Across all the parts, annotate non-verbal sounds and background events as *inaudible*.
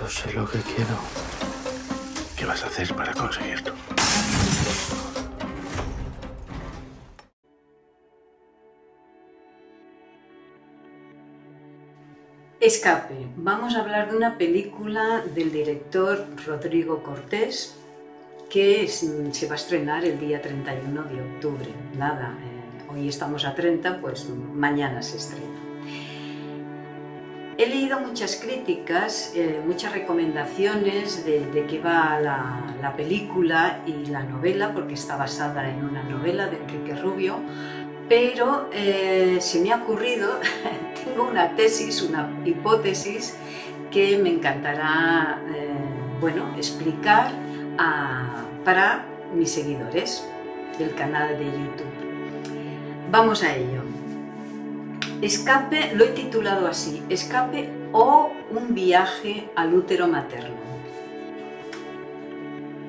Yo sé lo que quiero. ¿Qué vas a hacer para conseguirlo? Escape. Vamos a hablar de una película del director Rodrigo Cortés que se va a estrenar el día 31 de octubre. Nada, eh, hoy estamos a 30, pues mañana se estrena. He leído muchas críticas, eh, muchas recomendaciones de, de qué va la, la película y la novela, porque está basada en una novela de Enrique Rubio, pero eh, se me ha ocurrido, *laughs* tengo una tesis, una hipótesis que me encantará eh, bueno, explicar a- para mis seguidores del canal de YouTube. Vamos a ello. Escape, lo he titulado así, Escape o un viaje al útero materno.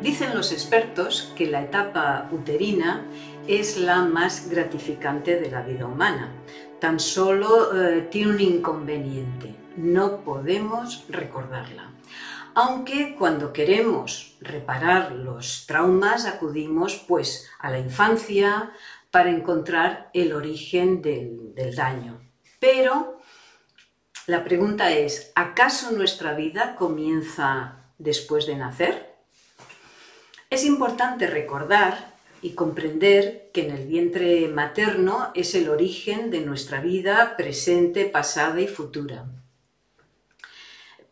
Dicen los expertos que la etapa uterina es la más gratificante de la vida humana. Tan solo eh, tiene un inconveniente, no podemos recordarla. Aunque cuando queremos reparar los traumas acudimos pues a la infancia para encontrar el origen del, del daño. Pero la pregunta es, ¿acaso nuestra vida comienza después de nacer? Es importante recordar y comprender que en el vientre materno es el origen de nuestra vida presente, pasada y futura.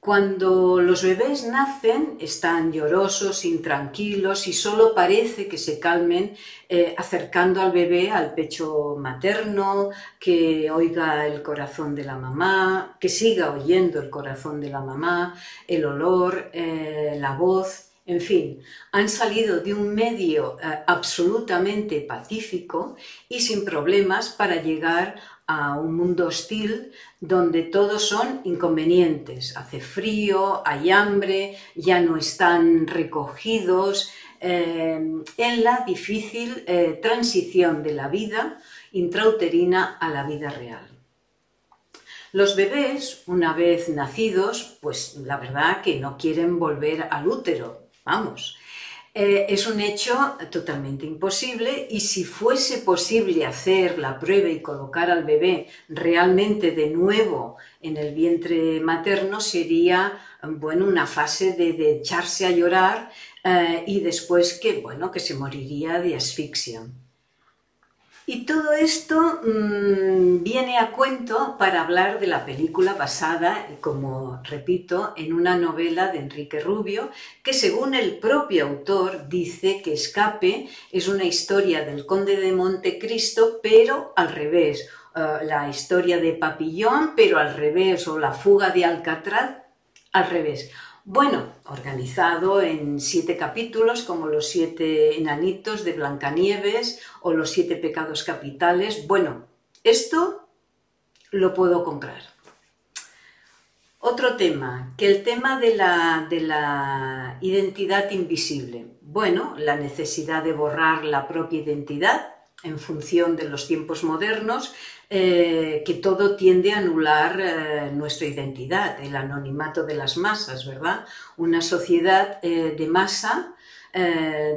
Cuando los bebés nacen están llorosos, intranquilos y solo parece que se calmen eh, acercando al bebé al pecho materno, que oiga el corazón de la mamá, que siga oyendo el corazón de la mamá, el olor, eh, la voz, en fin, han salido de un medio eh, absolutamente pacífico y sin problemas para llegar a un mundo hostil donde todos son inconvenientes. Hace frío, hay hambre, ya no están recogidos eh, en la difícil eh, transición de la vida intrauterina a la vida real. Los bebés, una vez nacidos, pues la verdad que no quieren volver al útero, vamos. Eh, es un hecho totalmente imposible y si fuese posible hacer la prueba y colocar al bebé realmente de nuevo en el vientre materno sería bueno, una fase de, echarse a llorar eh, y después que, bueno, que se moriría de asfixia. Y todo esto mmm, viene a cuento para hablar de la película basada, como repito, en una novela de Enrique Rubio, que según el propio autor dice que Escape es una historia del conde de Montecristo, pero al revés, uh, la historia de Papillón, pero al revés, o la fuga de Alcatraz, al revés. Bueno, organizado en siete capítulos, como los siete enanitos de Blancanieves o los siete pecados capitales. Bueno, esto lo puedo comprar. Otro tema, que el tema de la, de la identidad invisible. Bueno, la necesidad de borrar la propia identidad en función de los tiempos modernos, eh, que todo tiende a anular eh, nuestra identidad, el anonimato de las masas, ¿verdad? Una sociedad eh, de masa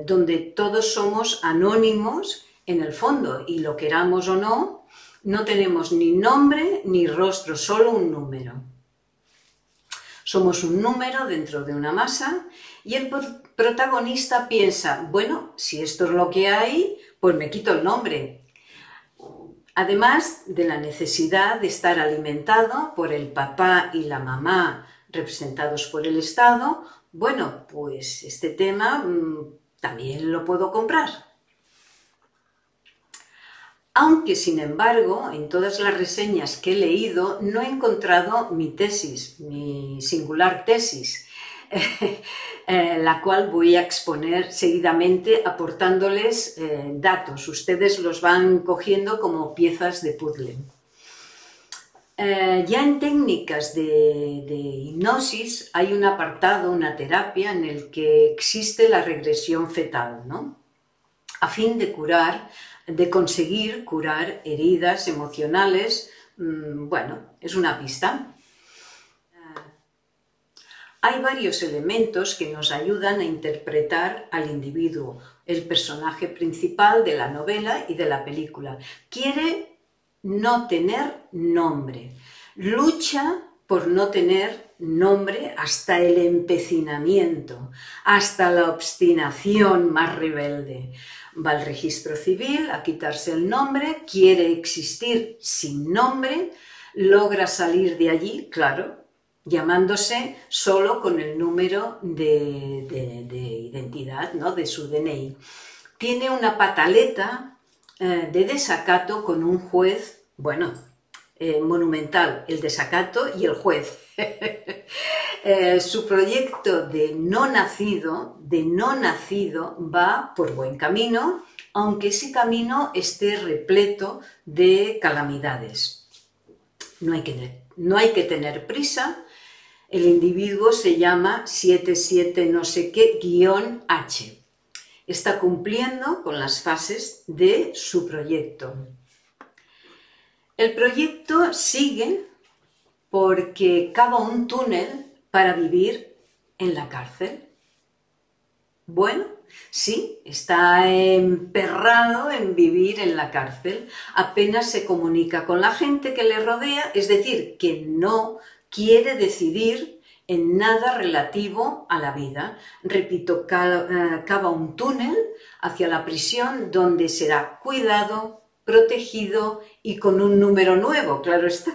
donde todos somos anónimos en el fondo y lo queramos o no, no tenemos ni nombre ni rostro, solo un número. Somos un número dentro de una masa y el protagonista piensa, bueno, si esto es lo que hay, pues me quito el nombre. Además de la necesidad de estar alimentado por el papá y la mamá representados por el Estado, bueno, pues este tema mmm, también lo puedo comprar. Aunque, sin embargo, en todas las reseñas que he leído no he encontrado mi tesis, mi singular tesis, *laughs* eh, la cual voy a exponer seguidamente aportándoles eh, datos. Ustedes los van cogiendo como piezas de puzzle. Eh, ya en técnicas de, hipnosis hay un apartado, una terapia en el que existe la regresión fetal, ¿no? A fin de curar, de conseguir curar heridas emocionales, mmm, bueno, es una pista. Hay varios elementos que nos ayudan a interpretar al individuo, el personaje principal de la novela y de la película. Quiere no tener nombre, lucha por no tener nombre hasta el empecinamiento, hasta la obstinación más rebelde. Va al registro civil a quitarse el nombre, quiere existir sin nombre, logra salir de allí, claro, llamándose solo con el número de, identidad, ¿no? de su DNI. Tiene una pataleta eh, de desacato con un juez, bueno, eh, monumental, el desacato y el juez. *laughs* Eh, su proyecto de no nacido, de no nacido, va por buen camino, aunque ese camino esté repleto de calamidades. No hay que, no hay que tener prisa, el individuo se llama 77 no sé qué guion H. Está cumpliendo con las fases de su proyecto. El proyecto sigue porque cava un túnel para vivir en la cárcel. Bueno, sí, está emperrado en vivir en la cárcel, apenas se comunica con la gente que le rodea, es decir, que no quiere decidir en nada relativo a la vida. Repito, eh, cava un túnel hacia la prisión donde será cuidado, protegido y con un número nuevo, claro está.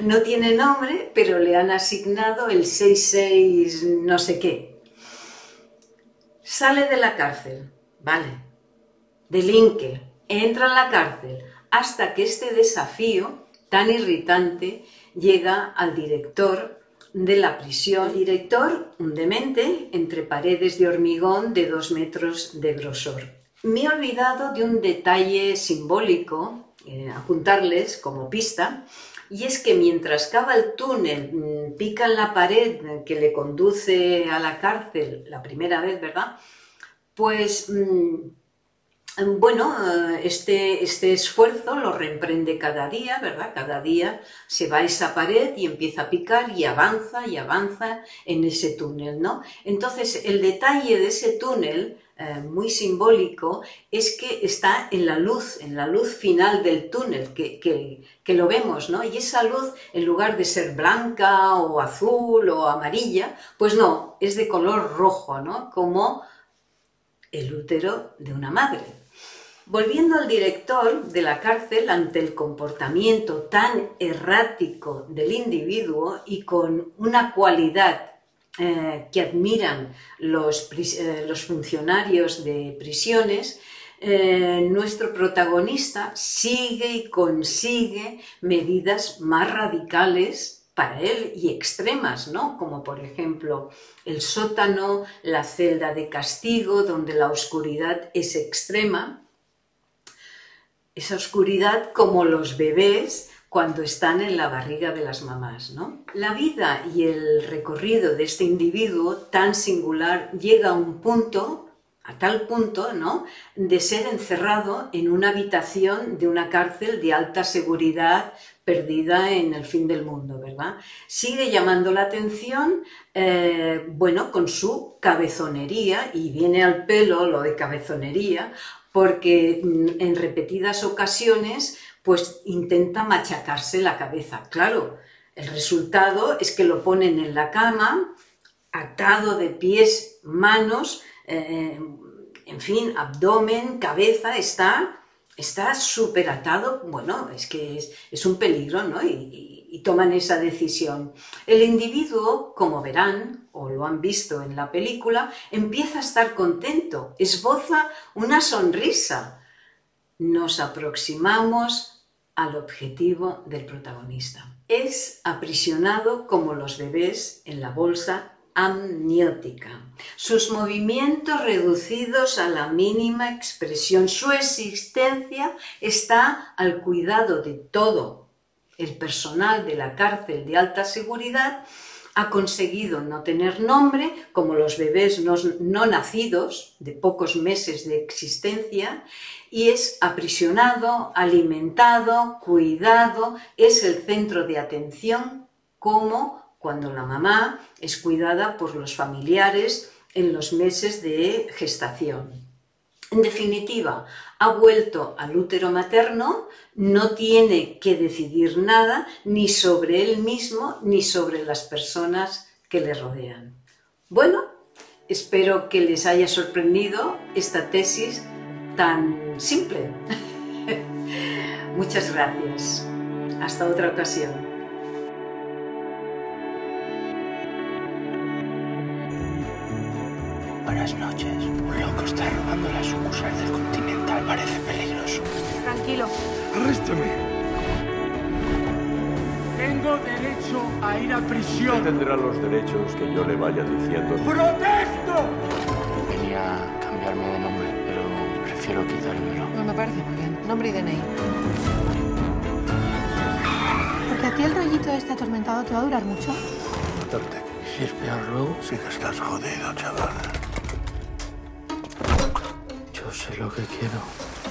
No tiene nombre, pero le han asignado el 66 no sé qué. Sale de la cárcel, vale, delinque, entra en la cárcel, hasta que este desafío tan irritante llega al director de la prisión. Director, un demente, entre paredes de hormigón de dos metros de grosor me he olvidado de un detalle simbólico, eh, apuntarles como pista, y es que mientras cava el túnel, mm, pica en la pared que le conduce a la cárcel la primera vez, ¿verdad? Pues mm, bueno, eh, este, este esfuerzo lo reemprende cada día, ¿verdad? Cada día se va a esa pared y empieza a picar y avanza y avanza en ese túnel, ¿no? Entonces, el detalle de ese túnel eh, muy simbólico es que está en la luz, en la luz final del túnel, que, que, lo vemos, ¿no? Y esa luz, en lugar de ser blanca o azul o amarilla, pues no, es de color rojo, ¿no? Como el útero de una madre. Volviendo al director de la cárcel ante el comportamiento tan errático del individuo y con una cualidad eh, que admiran los, eh, los, funcionarios de prisiones, eh, nuestro protagonista sigue y consigue medidas más radicales para él y extremas, ¿no? Como por ejemplo el sótano, la celda de castigo, donde la oscuridad es extrema. Esa oscuridad como los bebés cuando están en la barriga de las mamás. ¿no? La vida y el recorrido de este individuo tan singular llega a un punto, a tal punto, ¿no? de ser encerrado en una habitación de una cárcel de alta seguridad perdida en el fin del mundo, ¿verdad? Sigue llamando la atención, eh, bueno, con su cabezonería, y viene al pelo lo de cabezonería, porque mm, en repetidas ocasiones pues intenta machacarse la cabeza. Claro, el resultado es que lo ponen en la cama, atado de pies, manos, eh, en fin, abdomen, cabeza, está está súper atado, bueno, es que es, un peligro, ¿no? Y, toman esa decisión. El individuo, como verán, o lo han visto en la película, empieza a estar contento, esboza una sonrisa. Nos aproximamos al objetivo del protagonista. Es aprisionado como los bebés en la bolsa amniótica. Sus movimientos reducidos a la mínima expresión. Su existencia está al cuidado de todo el personal de la cárcel de alta seguridad ha conseguido no tener nombre, como los bebés no, nacidos, de pocos meses de existencia, y es aprisionado, alimentado, cuidado, es el centro de atención como cuando la mamá es cuidada por los familiares en los meses de gestación. En definitiva, ha vuelto al útero materno, no tiene que decidir nada ni sobre él mismo ni sobre las personas que le rodean. Bueno, espero que les haya sorprendido esta tesis tan simple. *laughs* Muchas gracias. Hasta otra ocasión. Buenas noches. Un loco está robando la sucursal del Continental. Parece peligroso. Tranquilo. ¡Arréstame! Tengo derecho a ir a prisión. tendrá los derechos que yo le vaya diciendo. ¡Protesto! Venía a cambiarme de nombre, pero prefiero quitármelo. No me parece muy bien. Nombre y DNI. Porque a ti el rollito este atormentado te va a durar mucho. Matarte. Si es peor luego, Sí que estás jodido, chaval. Sé lo que quiero.